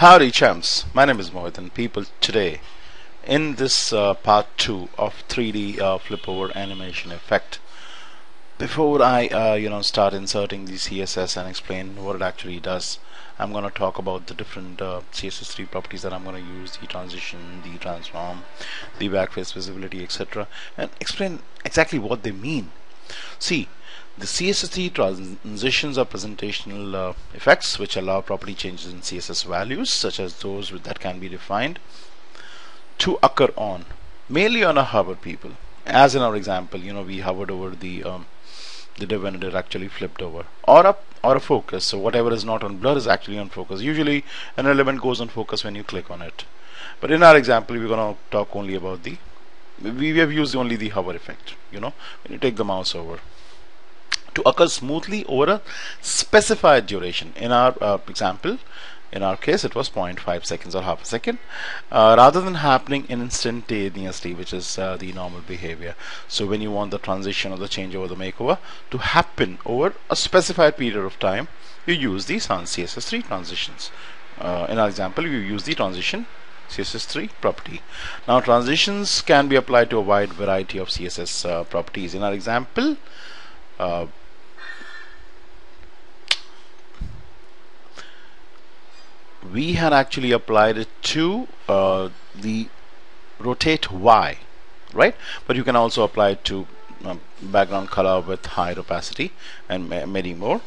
Howdy champs, my name is Mohit and people today in this uh, part 2 of 3D uh, flip over animation effect before I uh, you know start inserting the CSS and explain what it actually does I'm going to talk about the different uh, CSS3 properties that I'm going to use the transition, the transform, the backface visibility etc and explain exactly what they mean. See the CSS3 transitions are presentational uh, effects which allow property changes in CSS values such as those that can be defined to occur on mainly on a hover people. As in our example you know we hovered over the um, the div and it actually flipped over. Or a or a focus. So whatever is not on blur is actually on focus. Usually an element goes on focus when you click on it. But in our example we're going to talk only about the we have used only the hover effect you know when you take the mouse over to occur smoothly over a specified duration. In our uh, example, in our case it was 0.5 seconds or half a second uh, rather than happening instantaneously which is uh, the normal behavior. So when you want the transition or the changeover the makeover to happen over a specified period of time you use these CSS3 transitions. Uh, in our example you use the transition CSS3 property. Now transitions can be applied to a wide variety of CSS uh, properties. In our example we had actually applied it to uh, the rotate Y right? But you can also apply it to um, background color with high opacity and many more.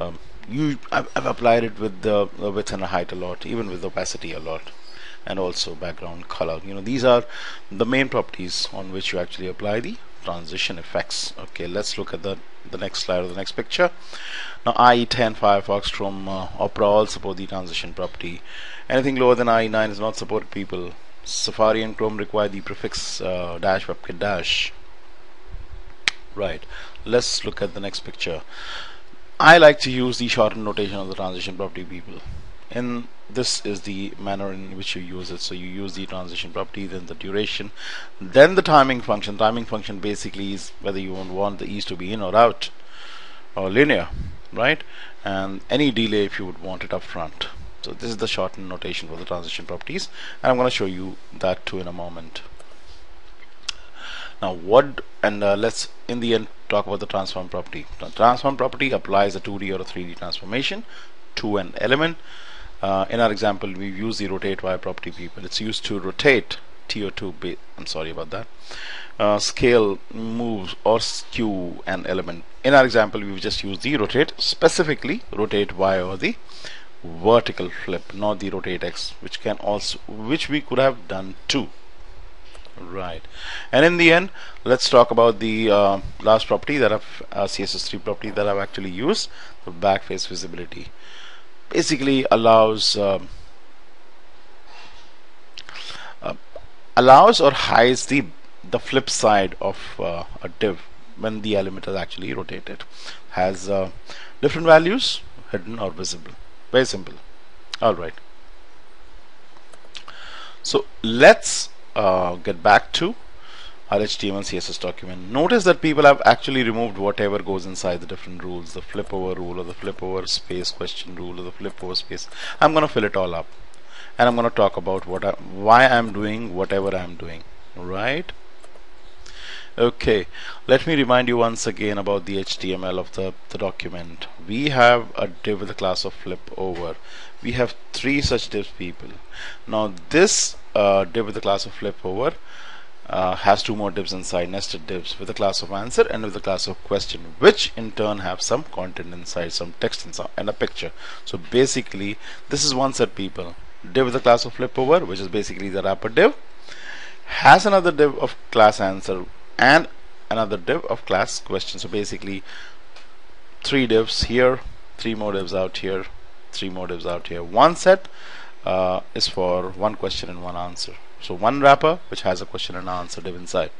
Um, you I've, applied it with the width and height a lot even with opacity a lot and also background color. You know these are the main properties on which you actually apply the transition effects. Okay let's look at the the next slide or the next picture. Now IE10 Firefox Chrome uh, Opera all support the transition property. Anything lower than IE9 is not supported people. Safari and Chrome require the prefix uh, dash WebKit dash. Right. Let's look at the next picture. I like to use the shortened notation of the transition property people and this is the manner in which you use it. So you use the transition property then the duration then the timing function. Timing function basically is whether you want the ease to be in or out or linear right? And any delay if you would want it up front so this is the shortened notation for the transition properties. And I'm going to show you that too in a moment. Now what and uh, let's in the end talk about the transform property. The transform property applies a 2d or a 3d transformation to an element uh, in our example we use the rotate y property people. It's used to rotate TO2 I'm sorry about that uh, scale move or skew an element. In our example we've just used the rotate specifically rotate y or the vertical flip not the rotate x which can also which we could have done too. Right. And in the end let's talk about the uh, last property that I've uh, CSS3 property that I've actually used the backface visibility basically allows um, uh, allows or hides the the flip side of uh, a div when the element is actually rotated. Has uh, different values hidden or visible. Very simple. All right. So let's uh, get back to our HTML CSS document. Notice that people have actually removed whatever goes inside the different rules, the flip over rule or the flip over space question rule or the flip over space. I'm going to fill it all up and I'm going to talk about what I, why I'm doing whatever I'm doing, right? Okay, let me remind you once again about the HTML of the, the document. We have a div with a class of flip over. We have three such div people. Now this uh, div with the class of flip over uh, has two more divs inside nested divs with a class of answer and with a class of question which in turn have some content inside some text inside and a picture. So basically this is one set people. Div with a class of flip over which is basically the wrapper div has another div of class answer and another div of class question. So basically three divs here three more divs out here three more divs out here. One set uh, is for one question and one answer so one wrapper which has a question and answer div inside.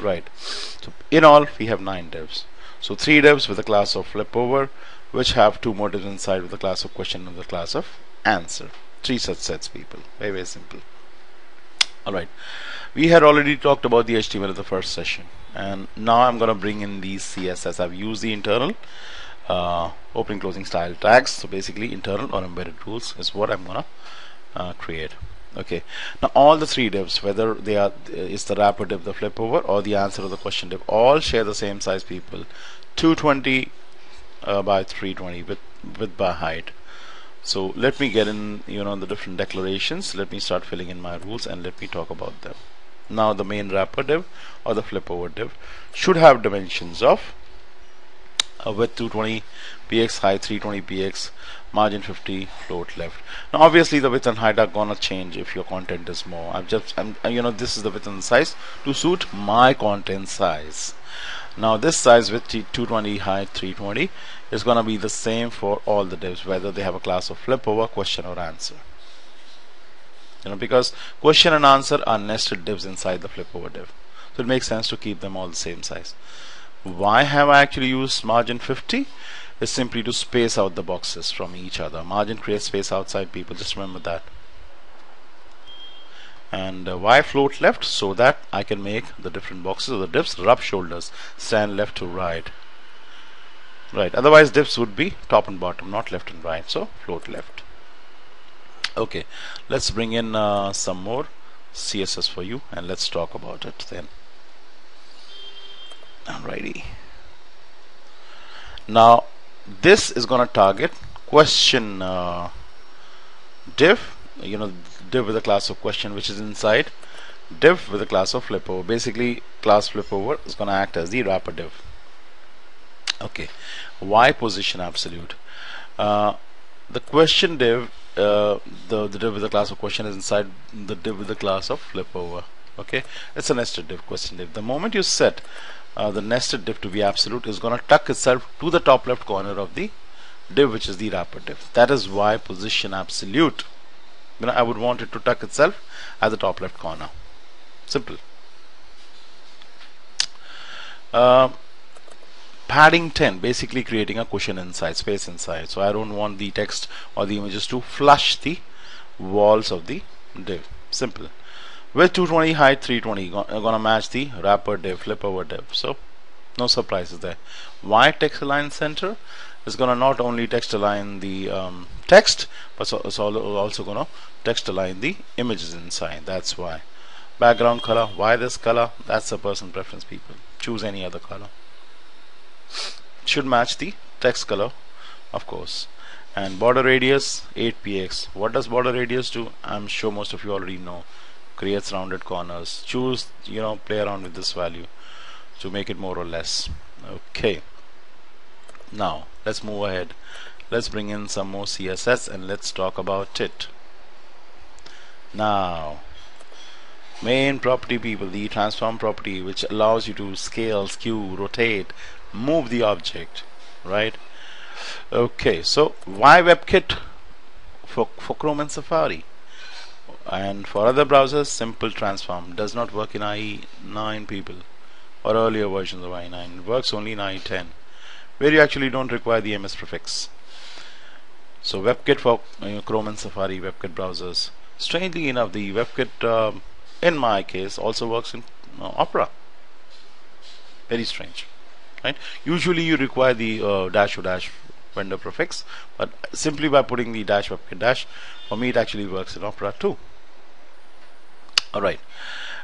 Right. So in all we have nine divs. So three divs with a class of flip over which have two more divs inside with a class of question and the class of answer. Three such sets people. Very very simple. Alright. We had already talked about the HTML in the first session and now I'm going to bring in the CSS. I've used the internal uh, opening closing style tags so basically internal or embedded rules is what I'm gonna uh, create okay. Now all the three divs whether they are uh, is the wrapper div the flip over or the answer of the question div all share the same size people. 220 uh, by 320 with width by height. So let me get in you know the different declarations. Let me start filling in my rules and let me talk about them. Now the main wrapper div or the flip over div should have dimensions of uh, width 220 px height 320 px margin 50 float left. Now obviously the width and height are gonna change if your content is more. I'm just I'm you know this is the width and size to suit my content size. Now this size with 220 height 320 is gonna be the same for all the divs whether they have a class of flip over question or answer. You know because question and answer are nested divs inside the flip over div so it makes sense to keep them all the same size. Why have I actually used margin 50 is simply to space out the boxes from each other. Margin creates space outside people just remember that. And uh, why float left? So that I can make the different boxes. Of the divs rub shoulders stand left to right. Right. Otherwise divs would be top and bottom not left and right. So float left. Okay. Let's bring in uh, some more CSS for you and let's talk about it then. Alrighty. Now this is going to target question uh, div you know div with a class of question which is inside div with a class of flip over basically class flip over is going to act as the wrapper div. Okay. Why position absolute. Uh, the question div uh, the, the div with the class of question is inside the div with the class of flip over okay. It's a nested div question div. The moment you set uh, the nested div to be absolute is going to tuck itself to the top left corner of the div which is the wrapper div. That is why position absolute you know I would want it to tuck itself at the top left corner. Simple. Uh, padding 10 basically creating a cushion inside space inside. So I don't want the text or the images to flush the walls of the div. Simple with 220 height 320 gonna match the wrapper div flip over div so no surprises there. Why text align center? Is gonna not only text align the um, text but it's also gonna text align the images inside. That's why. Background color. Why this color? That's a person preference people. Choose any other color. Should match the text color of course. And border radius 8px what does border radius do? I'm sure most of you already know creates rounded corners. Choose you know play around with this value to make it more or less. Okay. Now let's move ahead. Let's bring in some more CSS and let's talk about it. Now main property people the transform property which allows you to scale skew rotate move the object right? Okay so why WebKit? For, for Chrome and Safari and for other browsers simple transform. Does not work in IE 9 people or earlier versions of IE 9 it works only in IE 10 where you actually don't require the MS prefix. So WebKit for know, Chrome and Safari WebKit browsers. Strangely enough the WebKit uh, in my case also works in uh, Opera. Very strange right? Usually you require the uh, dash or dash vendor prefix but simply by putting the dash WebKit dash for me it actually works in Opera too alright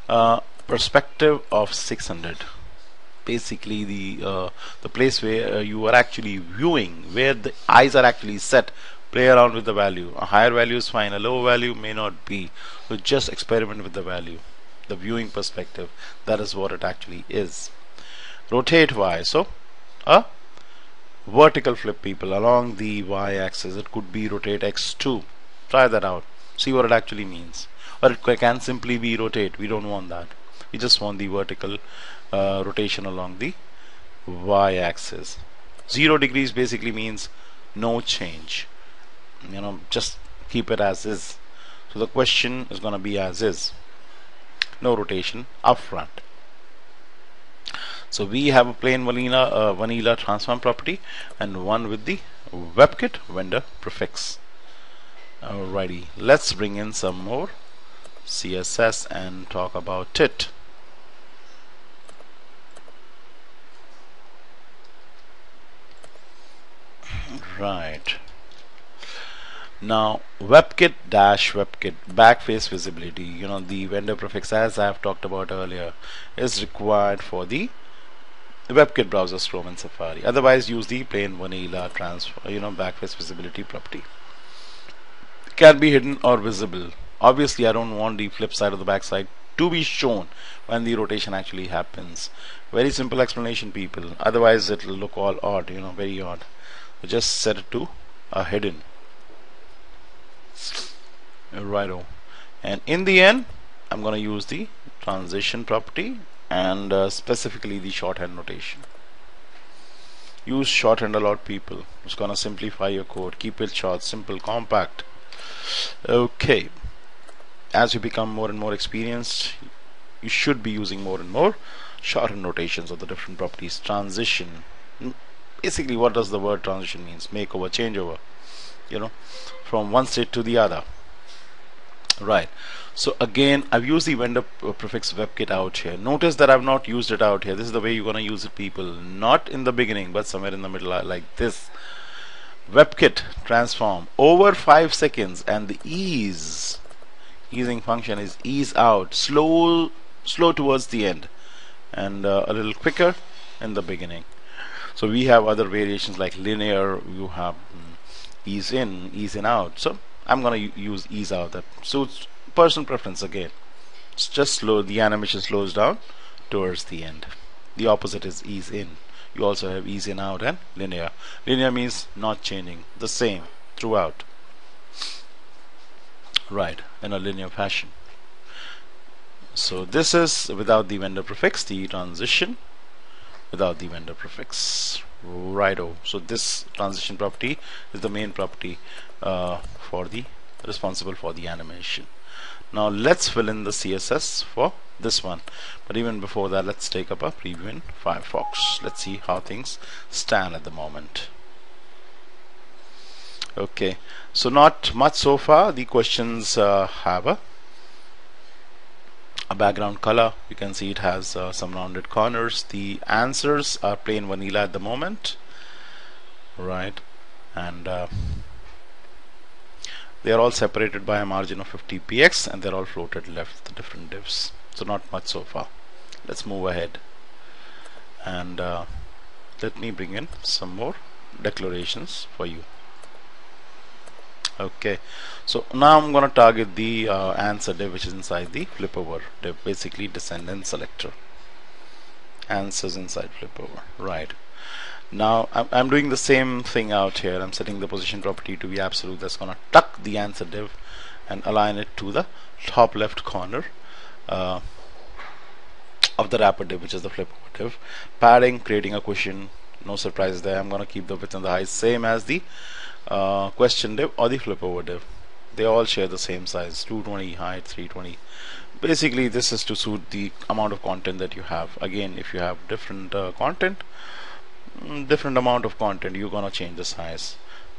uh, perspective of 600 basically the uh, the place where uh, you are actually viewing where the eyes are actually set play around with the value. A higher value is fine a lower value may not be. So just experiment with the value the viewing perspective. That is what it actually is. Rotate y. So a vertical flip people along the y-axis it could be rotate x2 try that out. See what it actually means or it can simply be rotate. We don't want that. We just want the vertical uh, rotation along the y-axis. Zero degrees basically means no change. You know just keep it as is. So the question is going to be as is. No rotation up front. So we have a plain vanilla uh, vanilla transform property and one with the WebKit vendor prefix. Alrighty let's bring in some more CSS and talk about it. Right. Now WebKit dash WebKit backface visibility. You know the vendor prefix as I have talked about earlier is required for the WebKit browsers Chrome and Safari. Otherwise use the plain vanilla transfer you know backface visibility property. Can be hidden or visible obviously I don't want the flip side of the backside to be shown when the rotation actually happens. Very simple explanation people. Otherwise it will look all odd you know very odd. So just set it to a hidden. Righto. And in the end I'm gonna use the transition property and uh, specifically the shorthand notation. Use shorthand a lot people. It's gonna simplify your code. Keep it short simple compact. Okay as you become more and more experienced you should be using more and more shorthand notations of the different properties. Transition. Basically what does the word transition means? Makeover changeover you know from one state to the other. Right. So again I've used the vendor uh, prefix WebKit out here. Notice that I've not used it out here. This is the way you're gonna use it people. Not in the beginning but somewhere in the middle uh, like this. WebKit transform over 5 seconds and the ease easing function is ease out slow slow towards the end and uh, a little quicker in the beginning. So we have other variations like linear you have mm, ease in ease in out. So I'm gonna use ease out. That suits personal preference again. It's just slow the animation slows down towards the end. The opposite is ease in. You also have ease in out and linear. Linear means not changing the same throughout right in a linear fashion. So this is without the vendor prefix the transition without the vendor prefix. Righto. So this transition property is the main property uh, for the responsible for the animation. Now let's fill in the CSS for this one. But even before that let's take up a preview in Firefox. Let's see how things stand at the moment okay. So not much so far. The questions uh, have a, a background color. You can see it has uh, some rounded corners. The answers are plain vanilla at the moment. Right. And uh, they are all separated by a margin of 50 px and they're all floated left the different divs so not much so far. Let's move ahead. And uh, let me bring in some more declarations for you okay. So now I'm gonna target the uh, answer div which is inside the flipover div basically descendant selector. Answers inside flipover. Right. Now I'm, I'm doing the same thing out here. I'm setting the position property to be absolute. That's gonna tuck the answer div and align it to the top left corner uh, of the wrapper div which is the flip div. Padding creating a cushion. No surprise there. I'm gonna keep the width and the height same as the uh, question div or the flip over div they all share the same size 220 height 320 basically this is to suit the amount of content that you have. Again if you have different uh, content mm, different amount of content you're gonna change the size.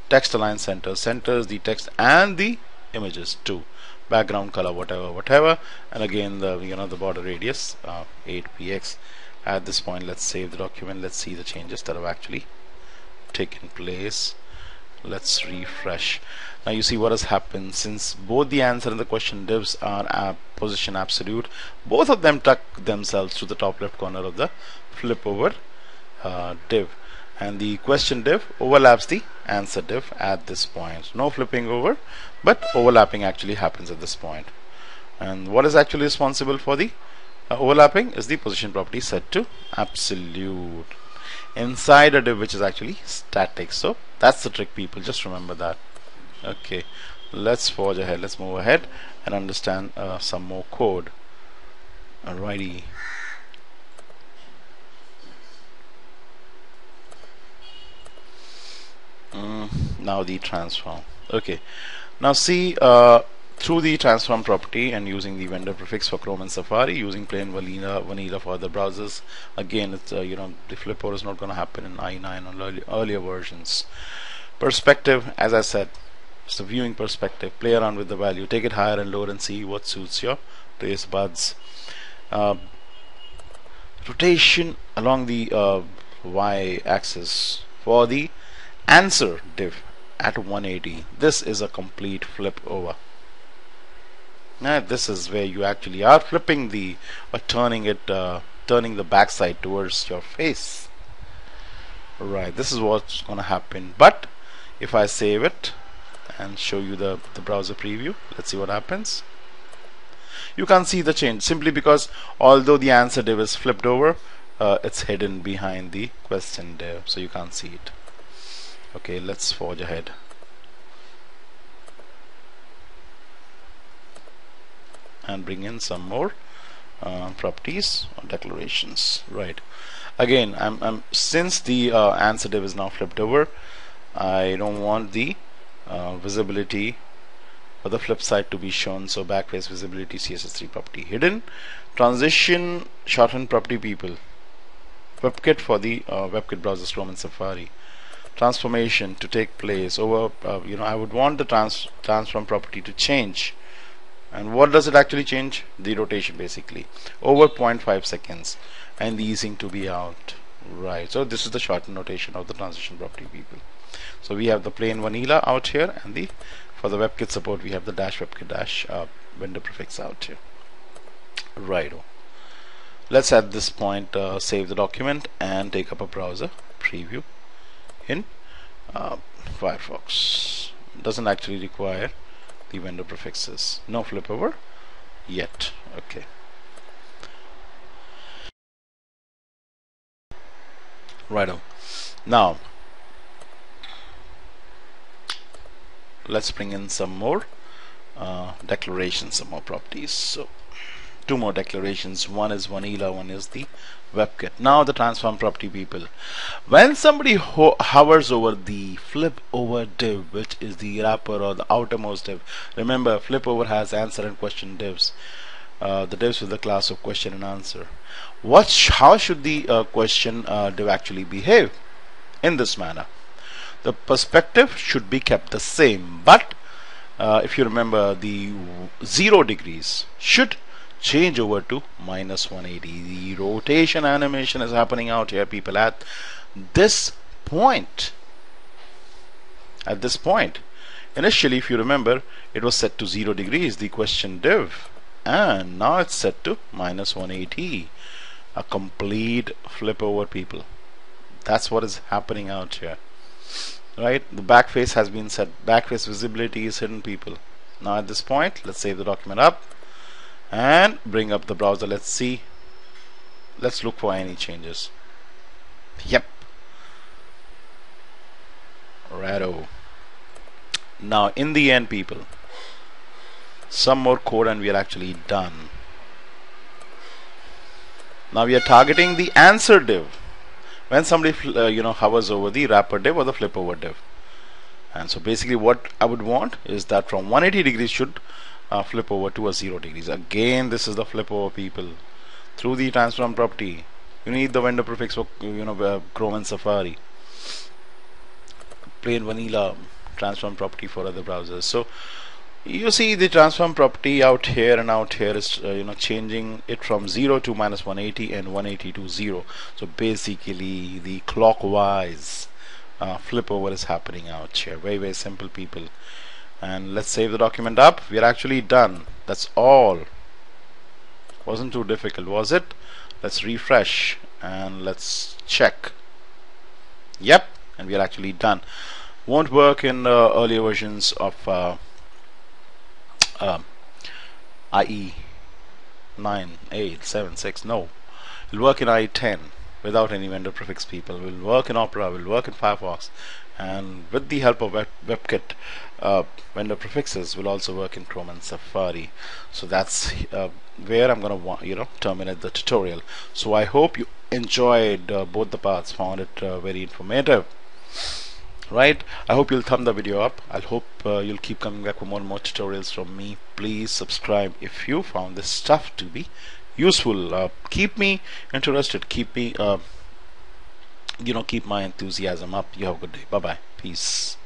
Text align center centers the text and the images too. Background color whatever whatever. And again the you know the border radius uh, 8 px at this point let's save the document. Let's see the changes that have actually taken place let's refresh. Now you see what has happened. Since both the answer and the question divs are uh, position absolute both of them tuck themselves to the top left corner of the flip over uh, div. And the question div overlaps the answer div at this point. No flipping over but overlapping actually happens at this point. And what is actually responsible for the uh, overlapping is the position property set to absolute inside a div which is actually static. So that's the trick people. Just remember that. Okay. Let's forge ahead. Let's move ahead and understand uh, some more code. Alrighty. Mm, now the transform. Okay. Now see uh, through the transform property and using the vendor prefix for Chrome and Safari using plain vanilla vanilla for other browsers. Again it's uh, you know the flip over is not going to happen in IE9 or earlier versions. Perspective as I said it's a viewing perspective. Play around with the value. Take it higher and lower and see what suits your taste buds. Uh, rotation along the uh, y axis for the answer div at 180 this is a complete flip over now this is where you actually are flipping the or turning it uh, turning the backside towards your face. Right this is what's gonna happen. But if I save it and show you the, the browser preview let's see what happens. You can't see the change simply because although the answer div is flipped over uh, it's hidden behind the question div so you can't see it. Okay let's forge ahead and bring in some more uh, properties or declarations right. Again I'm, I'm since the uh, answer div is now flipped over I don't want the uh, visibility for the flip side to be shown. So backface visibility css3 property hidden. Transition shorten property people. WebKit for the uh, WebKit browser Chrome and Safari. Transformation to take place over uh, you know I would want the trans transform property to change and what does it actually change? The rotation basically. Over 0.5 seconds. And the easing to be out. Right. So this is the shortened notation of the transition property people. So we have the plain vanilla out here. And the for the WebKit support we have the dash WebKit dash uh, vendor prefix out here. Right let's at this point uh, save the document and take up a browser preview in uh, Firefox. Doesn't actually require the vendor prefixes. No flip over? Yet. Okay. Right now let's bring in some more uh, declarations some more properties. So two more declarations. One is vanilla one is the WebKit. Now the transform property people. When somebody ho hovers over the flip over div which is the wrapper or the outermost div remember flip over has answer and question divs. Uh, the divs with the class of question and answer. What sh how should the uh, question uh, div actually behave in this manner? The perspective should be kept the same but uh, if you remember the zero degrees should change over to minus 180 the rotation animation is happening out here people. At this point at this point initially if you remember it was set to 0 degrees the question div and now it's set to minus 180 a complete flip over people. That's what is happening out here. Right? The back face has been set. Back face visibility is hidden people. Now at this point let's save the document up and bring up the browser. Let's see. Let's look for any changes. Yep. Rado. Now in the end people some more code and we are actually done. Now we are targeting the answer div. When somebody uh, you know hovers over the wrapper div or the flip over div. And so basically what I would want is that from 180 degrees should uh, flip over to a 0 degrees. Again this is the flip over people. Through the transform property you need the vendor prefix for you know uh, Chrome and Safari. Plain vanilla transform property for other browsers. So you see the transform property out here and out here is uh, you know changing it from 0 to minus 180 and 180 to 0 so basically the clockwise uh, flip over is happening out here. Very very simple people and let's save the document up. We're actually done. That's all. Wasn't too difficult was it? Let's refresh and let's check. Yep and we're actually done. Won't work in uh, earlier versions of uh, uh, IE 9, 8, 7, 6 no. It'll work in IE 10 without any vendor prefix people. Will work in Opera will work in Firefox and with the help of Web WebKit uh, vendor prefixes will also work in Chrome and Safari. So that's uh, where I'm gonna want you know terminate the tutorial. So I hope you enjoyed uh, both the parts found it uh, very informative. Right? I hope you'll thumb the video up. I hope uh, you'll keep coming back for more and more tutorials from me. Please subscribe if you found this stuff to be useful. Uh, keep me interested. Keep me you know keep my enthusiasm up. You have a good day. Bye bye peace